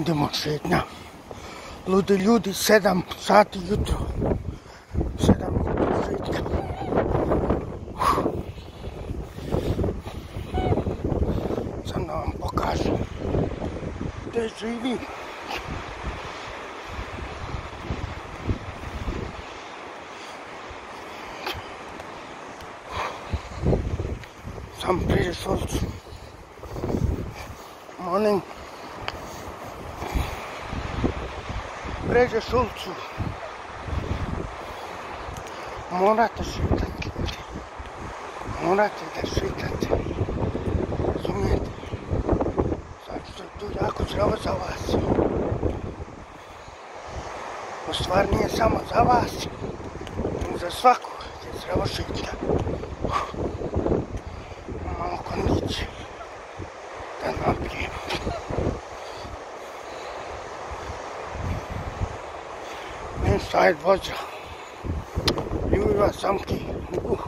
Idemo šetnja. Ludi ljudi, 7 sati jutro. 7 jutro šetnja. Sam da vam pokažem gdje živim. Sam prije Šolcu. Morning. Pređe Šulcu. Morate šitati. Morate da šitate. Razumijete? Zato što je tu jako zdravo za vas. U stvari nije samo za vas, za svakog je zdravo šitati. Malo kondicije. Da napijem. Inside vođa. Ljubiva samki. Uh.